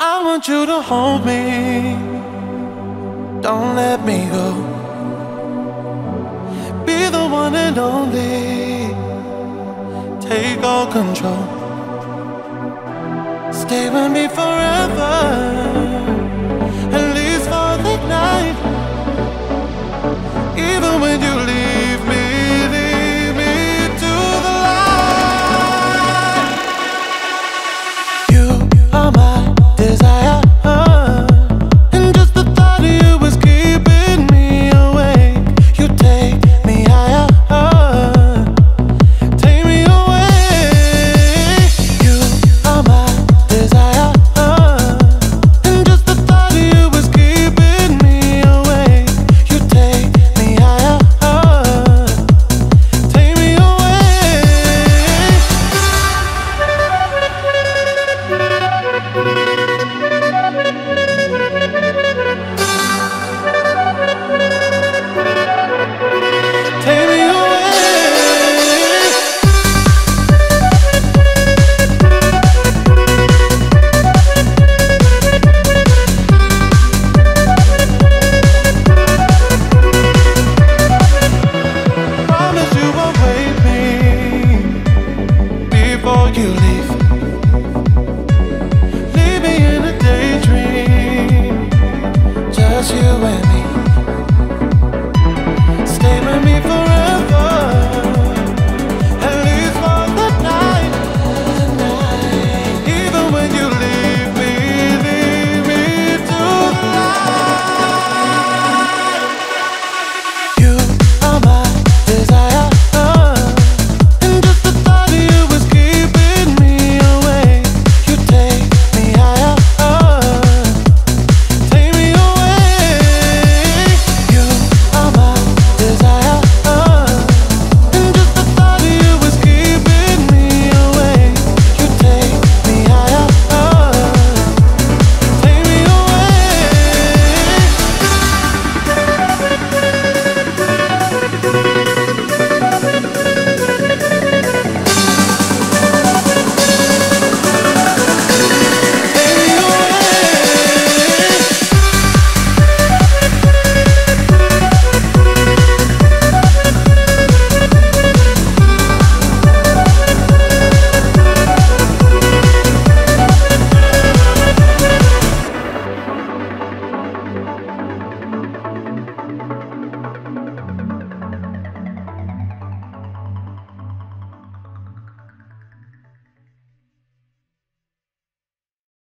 I want you to hold me. Don't let me go. Be the one and only. Take all control. Stay with me forever. At least for the night. Even when you leave me, leave me to the light. You you.